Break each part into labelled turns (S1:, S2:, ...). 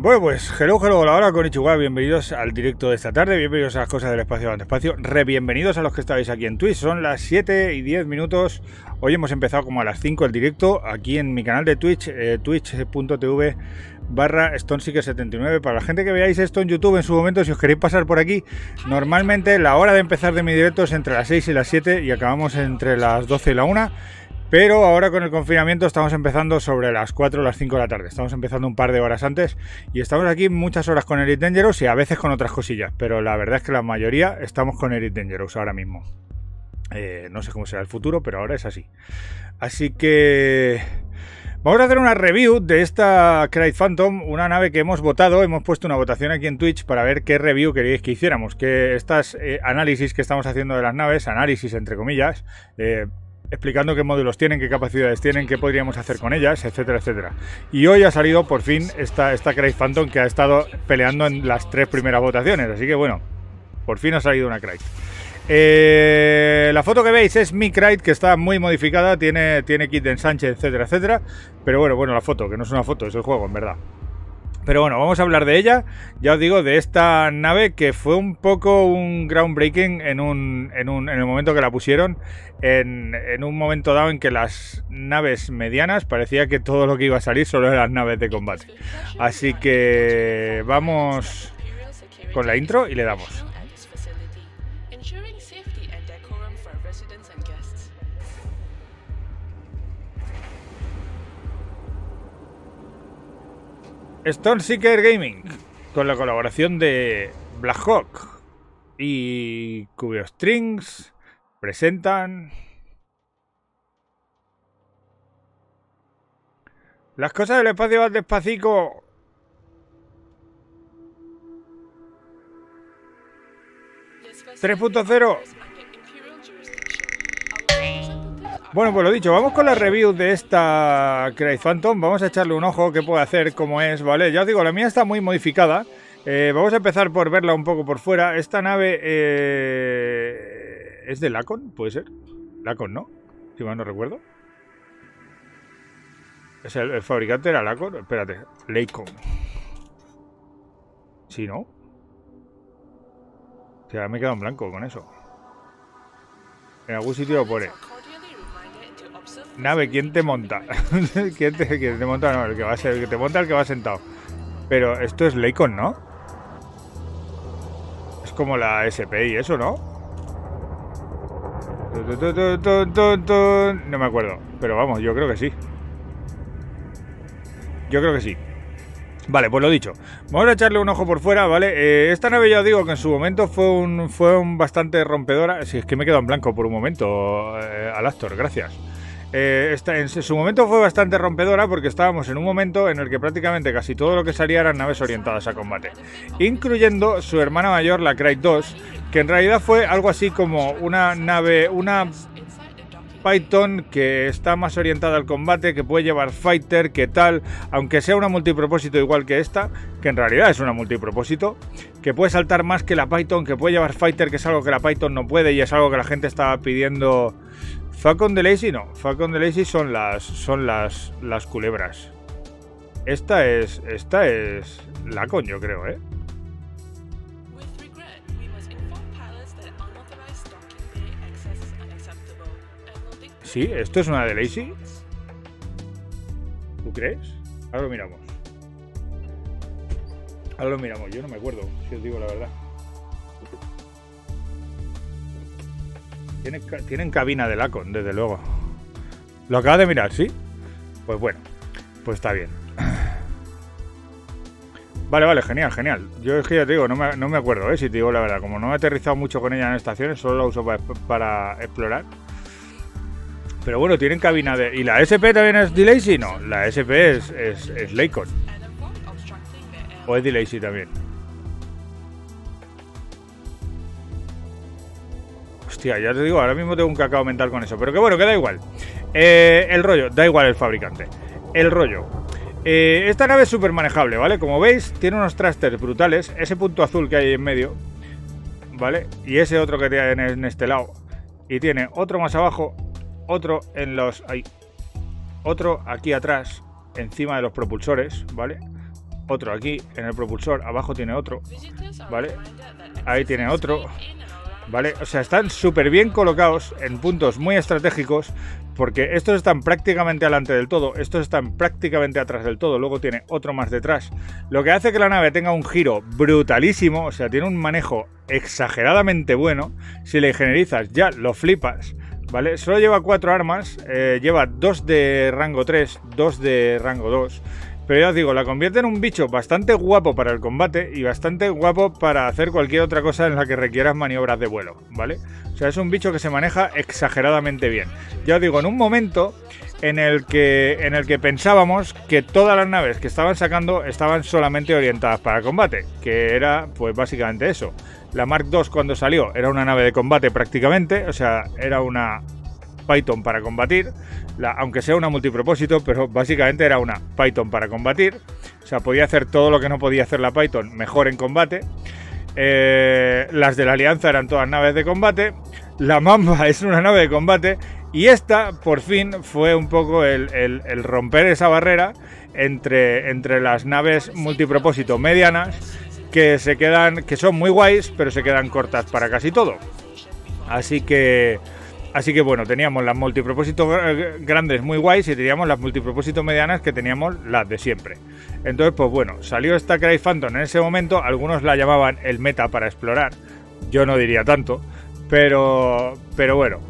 S1: Bueno, pues hello, hello, hola, hola, con Ichiwa, bienvenidos al directo de esta tarde, bienvenidos a las cosas del espacio ante espacio, re bienvenidos a los que estáis aquí en Twitch, son las 7 y 10 minutos, hoy hemos empezado como a las 5 el directo, aquí en mi canal de Twitch, eh, twitch.tv barra StoneSeeker79, para la gente que veáis esto en YouTube en su momento, si os queréis pasar por aquí, normalmente la hora de empezar de mi directo es entre las 6 y las 7 y acabamos entre las 12 y la 1, pero ahora con el confinamiento estamos empezando sobre las 4 o las 5 de la tarde. Estamos empezando un par de horas antes y estamos aquí muchas horas con Elite Dangerous y a veces con otras cosillas. Pero la verdad es que la mayoría estamos con Elite Dangerous ahora mismo. Eh, no sé cómo será el futuro, pero ahora es así. Así que... Vamos a hacer una review de esta Cry Phantom, una nave que hemos votado, hemos puesto una votación aquí en Twitch para ver qué review queríais que hiciéramos, que estas eh, análisis que estamos haciendo de las naves, análisis entre comillas, eh, explicando qué módulos tienen, qué capacidades tienen, qué podríamos hacer con ellas, etcétera, etcétera. Y hoy ha salido por fin esta, esta Cry Phantom que ha estado peleando en las tres primeras votaciones, así que bueno, por fin ha salido una Cry. Eh, la foto que veis es mi Cry que está muy modificada, tiene, tiene kit de ensanche, etcétera, etcétera. Pero bueno, bueno, la foto, que no es una foto, es el juego, en verdad. Pero bueno, vamos a hablar de ella. Ya os digo, de esta nave que fue un poco un groundbreaking en, un, en, un, en el momento que la pusieron. En, en, un momento dado en que las naves medianas parecía que todo lo que iba a salir solo eran naves de combate. Así que vamos con la intro y le damos. Stone Seeker Gaming, con la colaboración de Blackhawk y Cubio Strings, presentan las cosas del espacio van despacito. ¿3.0? Bueno, pues lo dicho, vamos con la review de esta Phantom. Vamos a echarle un ojo, qué puede hacer, cómo es, ¿vale? Ya os digo, la mía está muy modificada. Eh, vamos a empezar por verla un poco por fuera. Esta nave eh, es de Lacon, puede ser. Lacon, ¿no? Si mal no recuerdo. ¿Es el, fabricante era Lacon? Espérate, Lacon. ¿Sí, no? O sea, me he quedado en blanco con eso. En algún sitio lo pone. Nave, ¿quién te monta? ¿Quién te, quién te monta? No, el que va a ser, el que te monta el que va sentado. Pero esto es Leicon, ¿no? Es como la SP y eso, ¿no? No me acuerdo. Pero vamos, yo creo que sí. Yo creo que sí. Vale, pues lo dicho. Vamos a echarle un ojo por fuera, ¿vale? Eh, esta nave ya os digo que en su momento fue un, fue un bastante rompedora. Si es que me he quedado en blanco por un momento, eh, al actor, gracias. Eh, en su momento fue bastante rompedora porque estábamos en un momento en el que prácticamente casi todo lo que salía eran naves orientadas a combate, incluyendo su hermana mayor, la Cry 2, que en realidad fue algo así como una nave, una Python que está más orientada al combate, que puede llevar fighter, que tal, aunque sea una multipropósito igual que esta, que en realidad es una multipropósito, que puede saltar más que la Python, que puede llevar fighter, que es algo que la Python no puede y es algo que la gente estaba pidiendo Falcon de Lazy no. Falcon de Lazy son las. son las. las culebras. Esta es. Esta es. Lacon, yo creo, ¿eh? Sí, esto es una de Lazy. ¿Tú crees? Ahora lo miramos. Ahora lo miramos, yo no me acuerdo, si os digo la verdad. Tienen, cabina de Lacon, desde luego. ¿Lo acabas de mirar, sí? Pues bueno, pues está bien. Vale, vale, genial, genial. Yo es que ya te digo, no me, no me acuerdo, ¿eh? si te digo la verdad. Como no he aterrizado mucho con ella en estaciones, solo la uso para, para explorar. Pero bueno, tienen cabina de... ¿Y la SP también es Delacy? No, la SP es, es, es Lacon. ¿O es Delacy también? Hostia, ya te digo, ahora mismo tengo un cacao mental con eso. Pero que bueno, que da igual. Eh, el rollo, da igual el fabricante. El rollo. Eh, esta nave es súper manejable, ¿vale? Como veis, tiene unos thrusters brutales. Ese punto azul que hay en medio, ¿vale? Y ese otro que tiene en este lado. Y tiene otro más abajo, otro en los... Ahí, otro aquí atrás, encima de los propulsores, ¿vale? otro aquí en el propulsor, abajo tiene otro, ¿vale? Ahí tiene otro, ¿vale? O sea, están súper bien colocados en puntos muy estratégicos porque estos están prácticamente delante del todo, estos están prácticamente atrás del todo, luego tiene otro más detrás, lo que hace que la nave tenga un giro brutalísimo, o sea, tiene un manejo exageradamente bueno, si le ingenierizas ya lo flipas, ¿vale? Solo lleva cuatro armas, eh, lleva dos de rango 3, dos de rango 2, pero ya os digo, la convierte en un bicho bastante guapo para el combate y bastante guapo para hacer cualquier otra cosa en la que requieras maniobras de vuelo, ¿vale? O sea, es un bicho que se maneja exageradamente bien. Ya os digo, en un momento en el que en el que pensábamos que todas las naves que estaban sacando estaban solamente orientadas para combate, que era pues básicamente eso. La Mark II cuando salió era una nave de combate prácticamente, o sea, era una Python para combatir, aunque sea una multipropósito, pero básicamente era una Python para combatir. O sea, podía hacer todo lo que no podía hacer la Python mejor en combate. Eh, las de la Alianza eran todas naves de combate. La Mamba es una nave de combate. Y esta, por fin, fue un poco el, romper esa barrera entre, entre las naves multipropósito medianas que se quedan, que son muy guays, pero se quedan cortas para casi todo. Así que Así que bueno, teníamos las multipropósitos grandes muy guays y teníamos las multipropósitos medianas que teníamos las de siempre. Entonces, pues bueno, salió esta Cry Phantom en ese momento, algunos la llamaban el meta para explorar, yo no diría tanto, pero, pero bueno,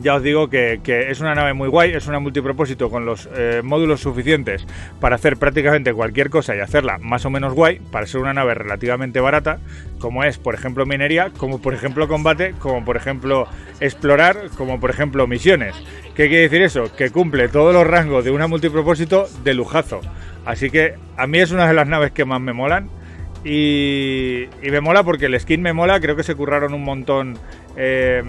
S1: ya os digo que, es una nave muy guay, es una multipropósito con los eh, módulos suficientes para hacer prácticamente cualquier cosa y hacerla más o menos guay, para ser una nave relativamente barata, como es, por ejemplo, minería, como por ejemplo combate, como por ejemplo explorar, como por ejemplo misiones. ¿Qué quiere decir eso? Que cumple todos los rangos de una multipropósito de lujazo. Así que a mí es una de las naves que más me molan. Y, me mola porque el skin me mola, creo que se curraron un montón eh,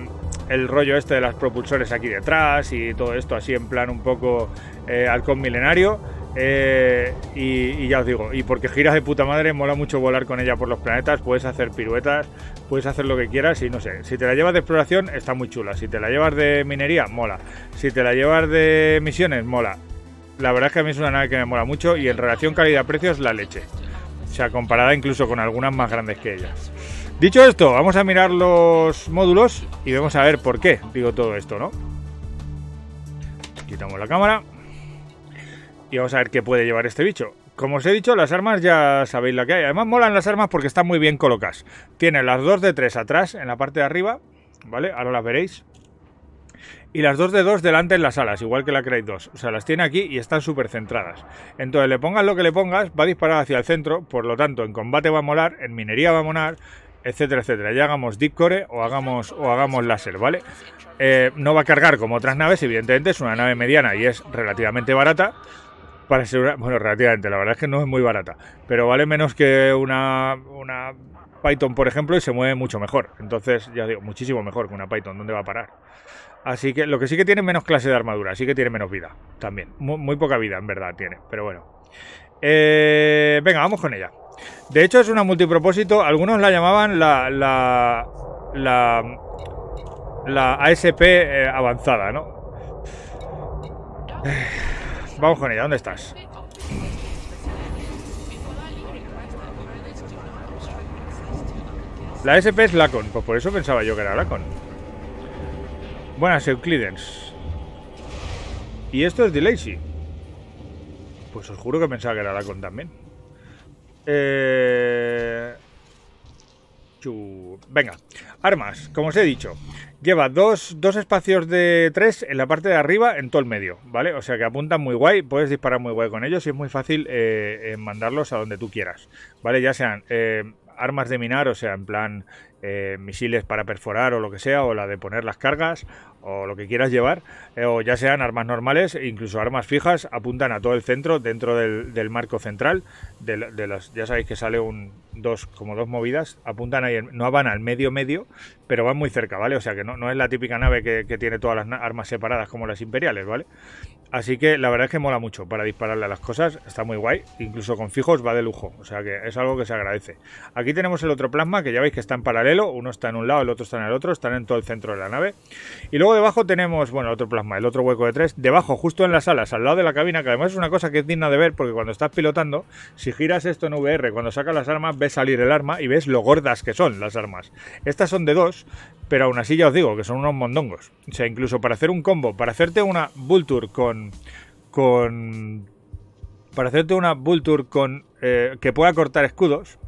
S1: el rollo este de las propulsores aquí detrás y todo esto así en plan un poco eh, halcón milenario. Eh, y, ya os digo, y porque giras de puta madre, mola mucho volar con ella por los planetas, puedes hacer piruetas, puedes hacer lo que quieras y no sé, si te la llevas de exploración está muy chula, si te la llevas de minería, mola, si te la llevas de misiones, mola. La verdad es que a mí es una nave que me mola mucho y en relación calidad-precio es la leche. O sea, comparada incluso con algunas más grandes que ellas. Dicho esto, vamos a mirar los módulos y vamos a ver por qué digo todo esto, ¿no? Quitamos la cámara y vamos a ver qué puede llevar este bicho. Como os he dicho, las armas ya sabéis la que hay. Además molan las armas porque están muy bien colocadas. Tiene las dos de tres atrás en la parte de arriba, ¿vale? Ahora las veréis. Y las dos de dos delante en las alas, igual que la Crate 2. O sea, las tiene aquí y están súper centradas. Entonces, le pongas lo que le pongas, va a disparar hacia el centro. Por lo tanto, en combate va a molar, en minería va a molar, etcétera, etcétera. Ya hagamos deep core o hagamos, o hagamos láser, ¿vale? Eh, no va a cargar como otras naves, evidentemente es una nave mediana y es relativamente barata. Para ser bueno, relativamente, la verdad es que no es muy barata, pero vale menos que una, una Python, por ejemplo, y se mueve mucho mejor. Entonces, ya digo, muchísimo mejor que una Python. ¿Dónde va a parar? Así que lo que sí que tiene menos clase de armadura, sí que tiene menos vida también. Muy, poca vida, en verdad, tiene. Pero bueno. Eh, venga, vamos con ella. De hecho, es una multipropósito. Algunos la llamaban la. la. la, ASP eh, avanzada, ¿no? Vamos con ella, ¿dónde estás? La SP es Lacon, pues por eso pensaba yo que era Lacon. Buenas, Euclidens. Y esto es de. Pues os juro que pensaba que era Lacon también. Eh... Venga, armas, como os he dicho, lleva dos, espacios de tres en la parte de arriba, en todo el medio, ¿vale? O sea que apuntan muy guay, puedes disparar muy guay con ellos y es muy fácil eh, mandarlos a donde tú quieras, ¿vale? Ya sean eh, armas de minar, o sea, en plan eh, misiles para perforar o lo que sea, o la de poner las cargas, o lo que quieras llevar, eh, o ya sean armas normales, incluso armas fijas, apuntan a todo el centro, dentro del, marco central, de, las, ya sabéis que sale un dos, como dos movidas, apuntan ahí, no van al medio medio, pero van muy cerca, ¿vale? O sea que no, no es la típica nave que, tiene todas las armas separadas como las imperiales, ¿vale? Así que la verdad es que mola mucho para dispararle a las cosas, está muy guay, incluso con fijos va de lujo, o sea que es algo que se agradece. Aquí tenemos el otro plasma que ya veis que está en paralelo, uno está en un lado, el otro está en el otro, están en todo el centro de la nave. Y luego debajo tenemos, bueno, otro plasma, el otro hueco de tres, debajo justo en las alas, al lado de la cabina, que además es una cosa que es digna de ver porque cuando estás pilotando, si giras esto en VR, cuando sacas las armas, ves salir el arma y ves lo gordas que son las armas. Estas son de dos, pero aún así ya os digo que son unos mondongos. O sea, incluso para hacer un combo, para hacerte una Vulture con... con para hacerte una Vulture con... Eh, que pueda cortar escudos,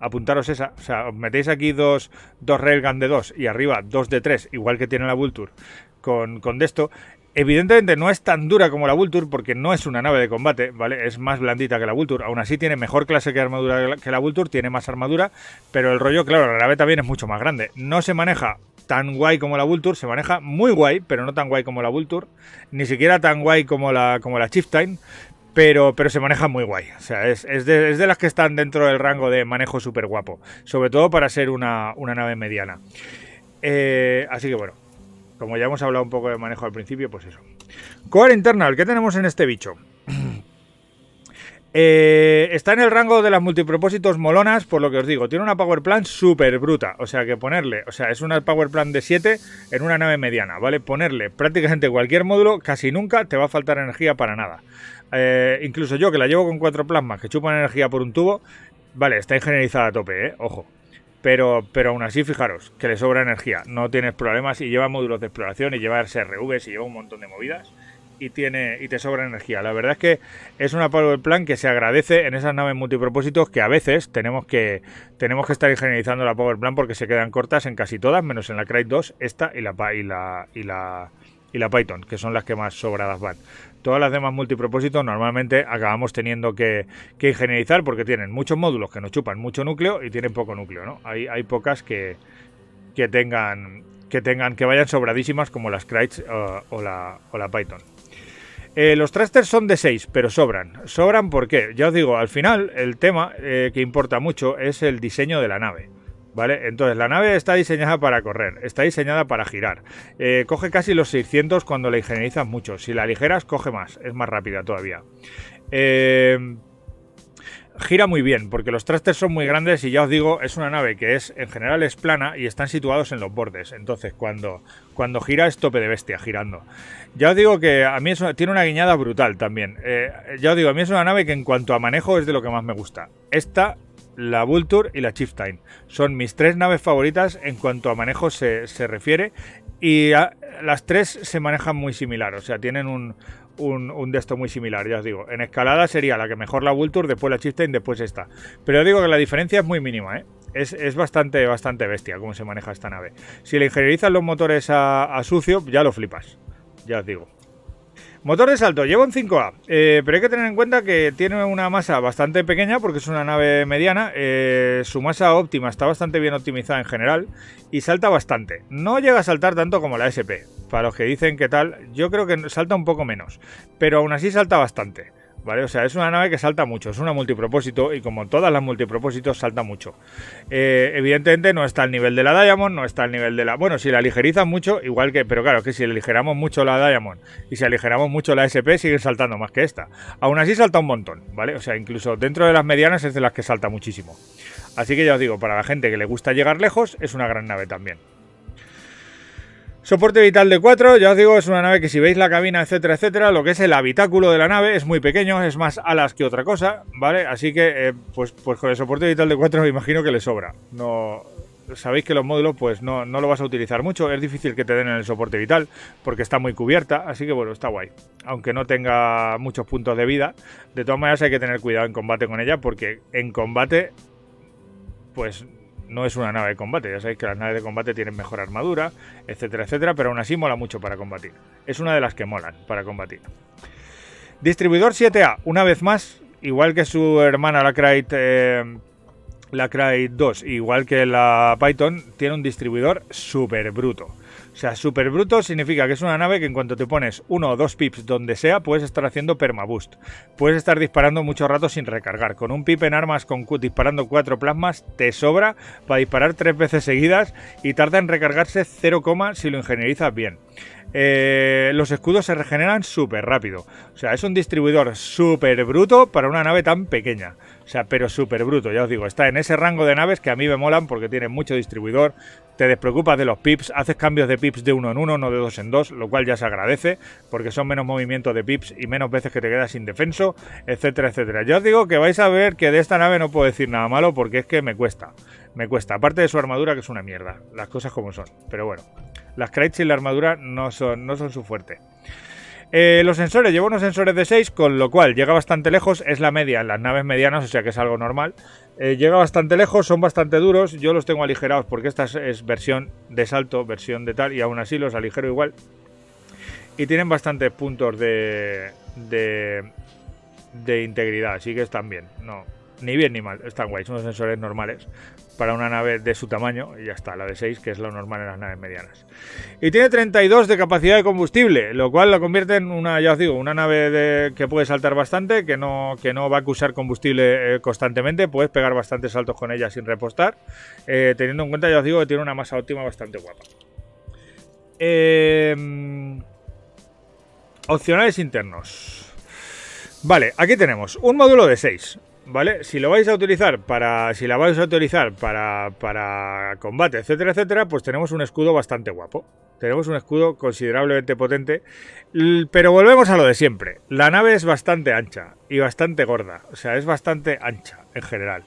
S1: apuntaros esa, o sea, os metéis aquí dos, dos Railgun de dos y arriba dos de tres, igual que tiene la Vulture, con, con de esto, Evidentemente no es tan dura como la Vulture porque no es una nave de combate, ¿vale? Es más blandita que la Vulture. Aún así tiene mejor clase que armadura que la Vulture, tiene más armadura, pero el rollo, claro, la nave también es mucho más grande. No se maneja tan guay como la Vulture, se maneja muy guay, pero no tan guay como la Vulture, ni siquiera tan guay como la, como la Chieftain, pero, pero se maneja muy guay. O sea, es, de, las que están dentro del rango de manejo súper guapo, sobre todo para ser una, nave mediana. Eh, así que bueno, como ya hemos hablado un poco de manejo al principio, pues eso. Core internal, ¿qué tenemos en este bicho? Eh, está en el rango de las multipropósitos molonas, por lo que os digo. Tiene una power plan súper bruta. O sea que ponerle, o sea, es una power plan de 7 en una nave mediana, ¿vale? Ponerle prácticamente cualquier módulo, casi nunca te va a faltar energía para nada. Eh, incluso yo que la llevo con cuatro plasmas que chupan energía por un tubo, vale, está ingenierizada a tope, ¿eh? Ojo. Pero, pero aún así, fijaros, que le sobra energía, no tienes problemas y lleva módulos de exploración y lleva SRVs y lleva un montón de movidas y tiene y te sobra energía. La verdad es que es una power plan que se agradece en esas naves multipropósitos que a veces tenemos que tenemos que estar ingenierizando la power plan porque se quedan cortas en casi todas, menos en la Cry 2, esta y la y la y la y la Python, que son las que más sobradas van. Todas las demás multipropósitos normalmente acabamos teniendo que, ingenierizar porque tienen muchos módulos que nos chupan mucho núcleo y tienen poco núcleo, ¿no? Hay, hay pocas que, que tengan que tengan que vayan sobradísimas como las Crytes uh, o, la, o la Python. Eh, los thrusters son de 6, pero sobran. ¿Sobran por qué? Ya os digo, al final el tema eh, que importa mucho es el diseño de la nave. ¿Vale? Entonces la nave está diseñada para correr, está diseñada para girar. Eh, coge casi los 600 cuando la ingenierizas mucho. Si la ligeras, coge más, es más rápida todavía. Eh, gira muy bien, porque los trastes son muy grandes y ya os digo, es una nave que es en general es plana y están situados en los bordes. Entonces, cuando, cuando gira es tope de bestia girando. Ya os digo que a mí tiene una guiñada brutal también. Eh, ya os digo, a mí es una nave que en cuanto a manejo es de lo que más me gusta. Esta la Vulture y la Chieftain. Son mis tres naves favoritas en cuanto a manejo se, refiere y las tres se manejan muy similar, o sea, tienen un, un, de esto muy similar, ya os digo. En escalada sería la que mejor la Vulture, después la Chieftain, después esta. Pero digo que la diferencia es muy mínima, ¿eh? Es, bastante, bastante bestia cómo se maneja esta nave. Si le ingenierizan los motores a sucio, ya lo flipas. Ya os digo. Motor de salto, lleva un 5A, eh, pero hay que tener en cuenta que tiene una masa bastante pequeña porque es una nave mediana, eh, su masa óptima está bastante bien optimizada en general y salta bastante. No llega a saltar tanto como la SP, para los que dicen que tal, yo creo que salta un poco menos, pero aún así salta bastante. O sea, es una nave que salta mucho, es una multipropósito y como todas las multipropósitos salta mucho. Eh, evidentemente no está al nivel de la Diamond, no está al nivel de la... Bueno, si la ligerizan mucho, igual que... Pero claro, que si aligeramos mucho la Diamond y si aligeramos mucho la SP, sigue saltando más que esta. Aún así salta un montón, ¿vale? O sea, incluso dentro de las medianas es de las que salta muchísimo. Así que ya os digo, para la gente que le gusta llegar lejos, es una gran nave también. Soporte vital de 4, ya os digo, es una nave que si veis la cabina, etcétera, etcétera, lo que es el habitáculo de la nave es muy pequeño, es más alas que otra cosa, ¿vale? Así que, eh, pues, pues con el soporte vital de 4 me imagino que le sobra. No, sabéis que los módulos pues no, no, lo vas a utilizar mucho, es difícil que te den en el soporte vital porque está muy cubierta, así que bueno, está guay. Aunque no tenga muchos puntos de vida, de todas maneras hay que tener cuidado en combate con ella porque en combate pues no es una nave de combate. Ya sabéis que las naves de combate tienen mejor armadura, etcétera, etcétera, pero aún así mola mucho para combatir. Es una de las que molan para combatir. Distribuidor 7A, una vez más, igual que su hermana la Crate, eh, la Crate 2, igual que la Python, tiene un distribuidor súper bruto. O sea, super bruto significa que es una nave que en cuanto te pones uno o dos pips donde sea, puedes estar haciendo permaboost. Puedes estar disparando mucho rato sin recargar. Con un pip en armas con disparando cuatro plasmas, te sobra para disparar tres veces seguidas y tarda en recargarse 0, si lo ingenierizas bien. Eh, los escudos se regeneran súper rápido. O sea, es un distribuidor súper bruto para una nave tan pequeña. O sea, pero súper bruto, ya os digo. Está en ese rango de naves que a mí me molan porque tiene mucho distribuidor. Te despreocupas de los pips, haces cambios de pips de uno en uno, no de dos en dos, lo cual ya se agradece porque son menos movimientos de pips y menos veces que te quedas indefenso, etcétera, etcétera. Ya os digo que vais a ver que de esta nave no puedo decir nada malo porque es que me cuesta. Me cuesta. Aparte de su armadura, que es una mierda. Las cosas como son. Pero bueno. Las crates y la armadura no son, no son su fuerte. Eh, los sensores, llevo unos sensores de 6, con lo cual llega bastante lejos, es la media en las naves medianas, o sea que es algo normal. Eh, llega bastante lejos, son bastante duros, yo los tengo aligerados porque esta es, versión de salto, versión de tal, y aún así los aligero igual. Y tienen bastantes puntos de, de, integridad, así que están bien, no, ni bien ni mal, están guays, son sensores normales para una nave de su tamaño y ya está, la de 6, que es lo normal en las naves medianas. Y tiene 32 de capacidad de combustible, lo cual lo convierte en una, ya os digo, una nave que puede saltar bastante, que no, que no va a usar combustible eh, constantemente, puedes pegar bastantes saltos con ella sin repostar, eh, teniendo en cuenta, ya os digo, que tiene una masa óptima bastante guapa. Em, opcionales internos. Vale, aquí tenemos un módulo de 6. ¿Vale? Si lo vais a utilizar para. Si la vais a utilizar para, para combate, etcétera, etcétera, pues tenemos un escudo bastante guapo. Tenemos un escudo considerablemente potente. Pero volvemos a lo de siempre. La nave es bastante ancha y bastante gorda. O sea, es bastante ancha en general.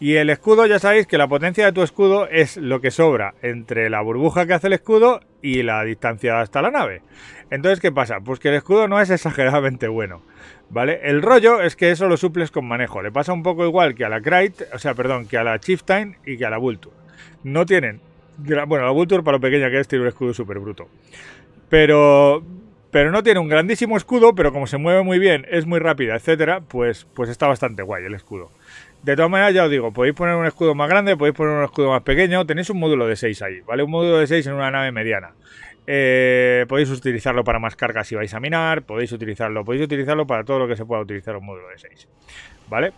S1: Y el escudo, ya sabéis que la potencia de tu escudo es lo que sobra entre la burbuja que hace el escudo y la distancia hasta la nave. Entonces, ¿qué pasa? Pues que el escudo no es exageradamente bueno. ¿Vale? El rollo es que eso lo suples con manejo. Le pasa un poco igual que a la Krite, o sea, perdón, que a la Chieftain y que a la Vulture. No tienen. Bueno, la Vulture para lo pequeña que es tiene un escudo súper bruto. Pero. Pero no tiene un grandísimo escudo, pero como se mueve muy bien, es muy rápida, etcétera, pues, pues está bastante guay el escudo. De todas maneras, ya os digo, podéis poner un escudo más grande, podéis poner un escudo más pequeño, tenéis un módulo de 6 ahí, ¿vale? Un módulo de 6 en una nave mediana. Eh, podéis utilizarlo para más cargas si vais a minar, podéis utilizarlo, podéis utilizarlo para todo lo que se pueda utilizar un módulo de 6. ¿Vale?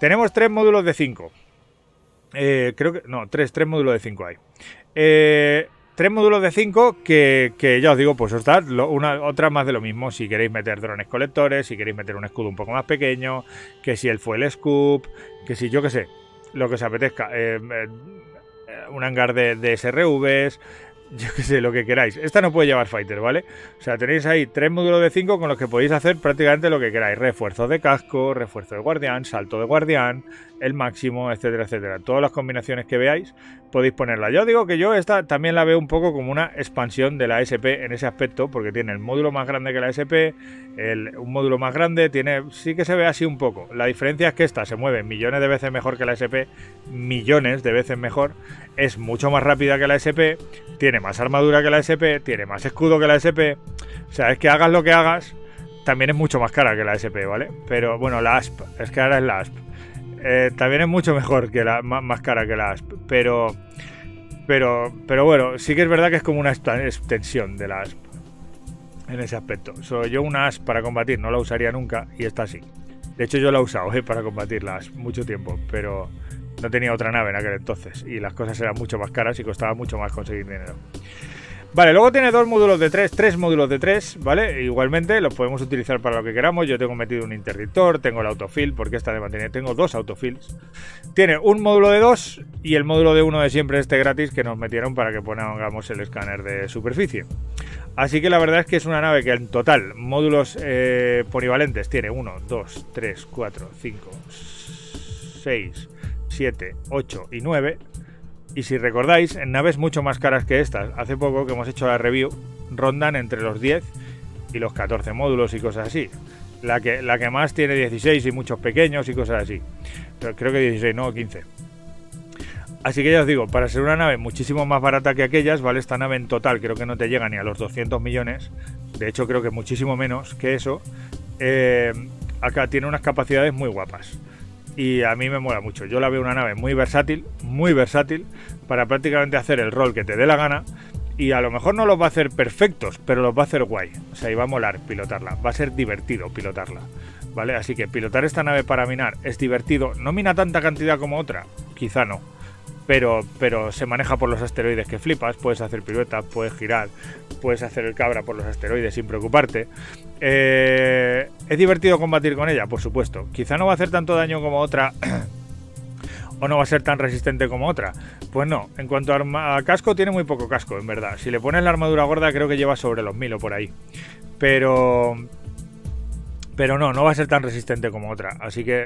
S1: Tenemos tres módulos de 5. Eh, creo que. No, tres, tres módulos de 5 hay. Eh, tres módulos de 5 que, ya os digo, pues os da una, otra más de lo mismo. Si queréis meter drones colectores, si queréis meter un escudo un poco más pequeño, que si el fuel scoop, que si yo que sé, lo que os apetezca. un hangar de, de SRVs, yo que sé, lo que queráis. Esta no puede llevar fighter, ¿vale? O sea, tenéis ahí tres módulos de 5 con los que podéis hacer prácticamente lo que queráis. Refuerzo de casco, refuerzo de guardián, salto de guardián, el máximo, etcétera, etcétera. Todas las combinaciones que veáis podéis ponerla. Yo digo que yo esta también la veo un poco como una expansión de la SP en ese aspecto, porque tiene el módulo más grande que la SP, el, un módulo más grande, tiene sí que se ve así un poco. La diferencia es que esta se mueve millones de veces mejor que la SP, millones de veces mejor, es mucho más rápida que la SP, tiene más armadura que la SP, tiene más escudo que la SP. O sea, es que hagas lo que hagas, también es mucho más cara que la SP, ¿vale? Pero bueno, la ASP, es que ahora es la ASP. Eh, también es mucho mejor que la más, cara que la ASP, pero pero pero bueno, sí que es verdad que es como una extensión de la ASP en ese aspecto. So, yo una ASP para combatir no la usaría nunca y esta sí. De hecho yo la he usado eh, para combatirla mucho tiempo, pero no tenía otra nave en aquel entonces y las cosas eran mucho más caras y costaba mucho más conseguir dinero. Vale, luego tiene dos módulos de tres, tres módulos de tres, ¿vale? Igualmente los podemos utilizar para lo que queramos. Yo tengo metido un interdictor, tengo el autofill, porque esta de mantener tengo dos autofills. Tiene un módulo de dos y el módulo de uno de siempre este gratis que nos metieron para que pongamos el escáner de superficie. Así que la verdad es que es una nave que en total módulos eh, polivalentes tiene 1, 2, 3, 4, 5, 6, 7, 8 y 9 y si recordáis, en naves mucho más caras que estas, hace poco que hemos hecho la review, rondan entre los 10 y los 14 módulos y cosas así. La que, la que más tiene 16 y muchos pequeños y cosas así. Pero creo que 16, no, 15. Así que ya os digo, para ser una nave muchísimo más barata que aquellas, vale, esta nave en total creo que no te llega ni a los 200 millones. De hecho, creo que muchísimo menos que eso. Eh, acá tiene unas capacidades muy guapas y a mí me mola mucho. Yo la veo una nave muy versátil, muy versátil, para prácticamente hacer el rol que te dé la gana. Y a lo mejor no los va a hacer perfectos, pero los va a hacer guay. O sea, y va a molar pilotarla. Va a ser divertido pilotarla. ¿Vale? Así que pilotar esta nave para minar es divertido. No mina tanta cantidad como otra, quizá no. Pero, pero se maneja por los asteroides que flipas, puedes hacer piruetas, puedes girar, puedes hacer el cabra por los asteroides sin preocuparte. Eh, ¿Es divertido combatir con ella? Por supuesto. Quizá no va a hacer tanto daño como otra o no va a ser tan resistente como otra. Pues no, en cuanto a, casco tiene muy poco casco, en verdad. Si le pones la armadura gorda creo que lleva sobre los mil o por ahí. Pero... Pero no, no va a ser tan resistente como otra. Así que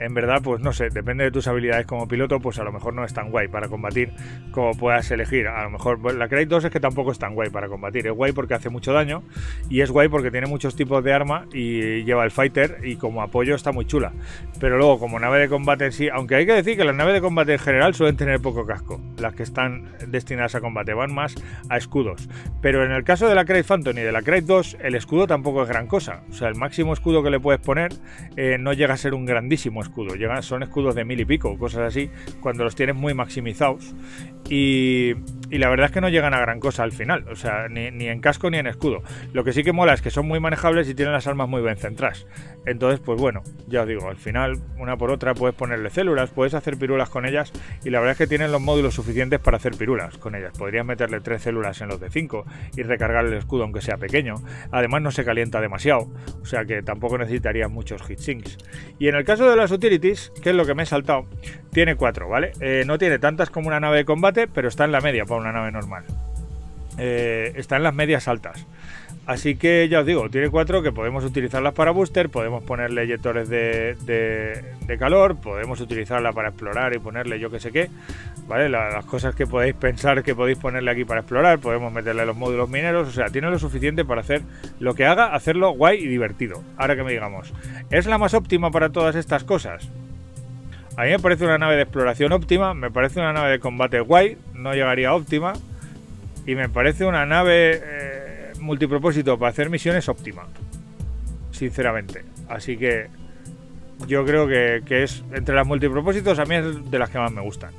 S1: en verdad, pues no sé, depende de tus habilidades como piloto, pues a lo mejor no es tan guay para combatir como puedas elegir. A lo mejor pues, la Crate 2 es que tampoco es tan guay para combatir. Es guay porque hace mucho daño y es guay porque tiene muchos tipos de arma y lleva el fighter y como apoyo está muy chula. Pero luego como nave de combate en sí, aunque hay que decir que las naves de combate en general suelen tener poco casco, las que están destinadas a combate van más a escudos. Pero en el caso de la Crate Phantom y de la Crate 2, el escudo tampoco es gran cosa. O sea, el máximo escudo que le puedes poner eh, no llega a ser un grandísimo escudo. Llegan, son escudos de mil y pico, cosas así, cuando los tienes muy maximizados. Y, la verdad es que no llegan a gran cosa al final, o sea, ni, en casco ni en escudo. Lo que sí que mola es que son muy manejables y tienen las armas muy bien centradas. Entonces, pues bueno, ya os digo, al final, una por otra, puedes ponerle células, puedes hacer pirulas con ellas y la verdad es que tienen los módulos suficientes para hacer pirulas con ellas. Podrías meterle tres células en los de 5 y recargar el escudo aunque sea pequeño. Además no se calienta demasiado, o sea que tampoco necesitaría muchos sinks Y en el caso de las utilities, que es lo que me he saltado, tiene cuatro, ¿vale? Eh, no tiene tantas como una nave de combate, pero está en la media para una nave normal. Eh, está en las medias altas. Así que ya os digo, tiene cuatro que podemos utilizarlas para booster, podemos ponerle eyectores de, calor, podemos utilizarla para explorar y ponerle yo que sé qué, ¿vale? las cosas que podéis pensar que podéis ponerle aquí para explorar, podemos meterle los módulos mineros, o sea, tiene lo suficiente para hacer lo que haga, hacerlo guay y divertido. Ahora que me digamos, ¿es la más óptima para todas estas cosas? A mí me parece una nave de exploración óptima, me parece una nave de combate guay, no llegaría a óptima, y me parece una nave... Eh, multipropósito para hacer misiones óptima. Sinceramente. Así que yo creo que, es entre las multipropósitos a mí es de las que más me gustan.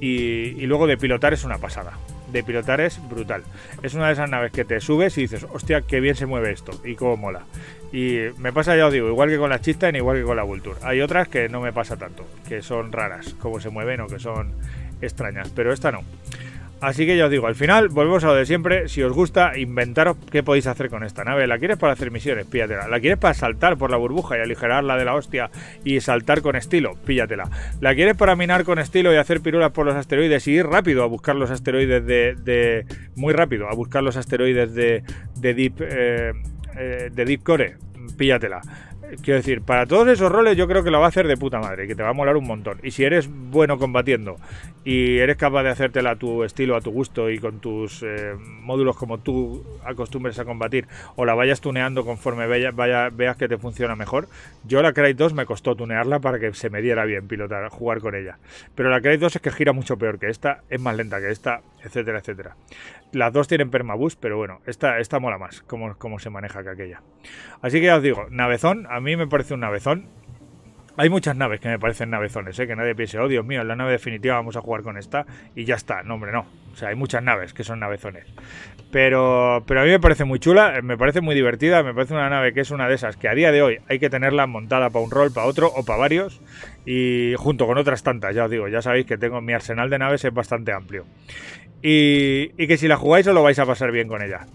S1: Y, luego de pilotar es una pasada. De pilotar es brutal. Es una de esas naves que te subes y dices, hostia, qué bien se mueve esto y cómo mola. Y me pasa, ya os digo, igual que con la Chista igual que con la Vulture. Hay otras que no me pasa tanto, que son raras, cómo se mueven o que son extrañas, pero esta no. Así que ya os digo, al final volvemos a lo de siempre. Si os gusta, inventaros qué podéis hacer con esta nave. ¿La quieres para hacer misiones? Píllatela. ¿La quieres para saltar por la burbuja y aligerarla de la hostia y saltar con estilo? Píllatela. ¿La quieres para minar con estilo y hacer pirulas por los asteroides y ir rápido a buscar los asteroides de. muy rápido, a buscar los asteroides de, de Deep. Eh, eh, de Deep Core? Píllatela. Quiero decir, para todos esos roles yo creo que lo va a hacer de puta madre, que te va a molar un montón. Y si eres bueno combatiendo y eres capaz de hacértela a tu estilo, a tu gusto y con tus eh, módulos como tú acostumbres a combatir, o la vayas tuneando conforme vaya, veas que te funciona mejor, yo la Cry 2 me costó tunearla para que se me diera bien pilotar, jugar con ella. Pero la Cry 2 es que gira mucho peor que esta, es más lenta que esta, etcétera, etcétera. Las dos tienen permaboost, pero bueno, esta, esta mola más, como, como se maneja que aquella. Así que ya os digo, navezón, mí me parece un navezón. Hay muchas naves que me parecen navezones, ¿eh? que nadie piense, oh Dios mío, la nave definitiva vamos a jugar con esta y ya está. No, hombre, no. O sea, hay muchas naves que son navezones. Pero, pero a mí me parece muy chula, me parece muy divertida, me parece una nave que es una de esas que a día de hoy hay que tenerla montada para un rol, para otro o para varios y junto con otras tantas, ya os digo, ya sabéis que tengo mi arsenal de naves es bastante amplio. Y, y que si la jugáis os lo vais a pasar bien con ella.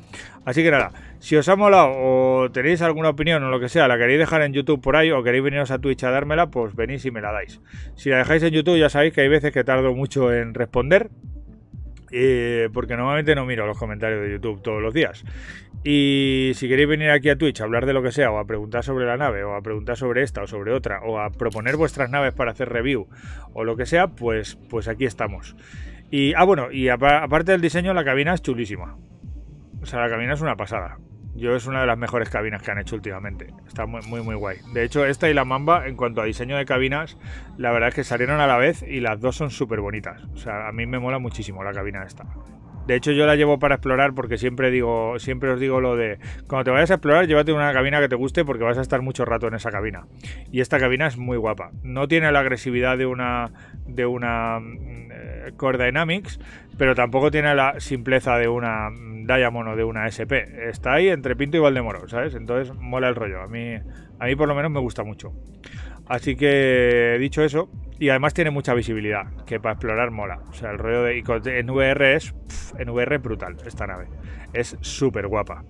S1: Así que nada, si os ha molado o tenéis alguna opinión o lo que sea, la queréis dejar en YouTube por ahí o queréis veniros a Twitch a dármela, pues venís y me la dais. Si la dejáis en YouTube ya sabéis que hay veces que tardo mucho en responder. porque normalmente no miro los comentarios de YouTube todos los días. Y si queréis venir aquí a Twitch a hablar de lo que sea, o a preguntar sobre la nave, o a preguntar sobre esta o sobre otra, o a proponer vuestras naves para hacer review, o lo que sea, pues, pues aquí estamos. Y, ah, bueno, y aparte del diseño, la cabina es chulísima. O sea, la cabina es una pasada. Yo es una de las mejores cabinas que han hecho últimamente. Está muy, muy, muy guay. De hecho, esta y la Mamba, en cuanto a diseño de cabinas, la verdad es que salieron a la vez y las dos son súper bonitas. O sea, a mí me mola muchísimo la cabina esta. De hecho, yo la llevo para explorar porque siempre digo, siempre os digo lo de cuando te vayas a explorar, llévate una cabina que te guste porque vas a estar mucho rato en esa cabina. Y esta cabina es muy guapa. No tiene la agresividad de una de una Core Dynamics, pero tampoco tiene la simpleza de una mm, Diamond o de una SP. Está ahí entre Pinto y Valdemoro, ¿sabes? Entonces mola el rollo. A mí, a mí por lo menos me gusta mucho. Así que dicho eso, y además tiene mucha visibilidad, que para explorar mola. O sea, el rollo de en VR es en VR brutal esta nave. Es súper guapa.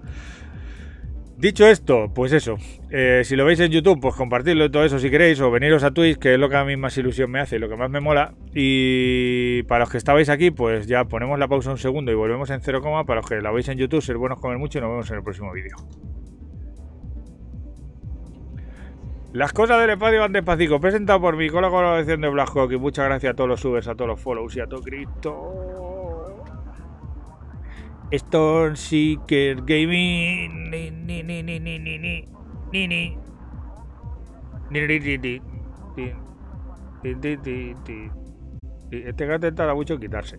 S1: Dicho esto, pues eso. Eh, si lo veis en YouTube, pues compartidlo y todo eso si queréis, o veniros a Twitch, que es lo que a mí más ilusión me hace y lo que más me mola. Y para los que estabais aquí, pues ya ponemos la pausa un segundo y volvemos en 0, para los que la veis en YouTube, ser buenos comer mucho y nos vemos en el próximo vídeo. Las cosas del espacio van despacito. Presentado por mi colaboración de Black y muchas gracias a todos los subers, a todos los follows y a todo Cristo. Stone Seeker Gaming. Ni, ni, ni, ni, ni, ni, ni, ni, ni. Este gato está mucho quitarse.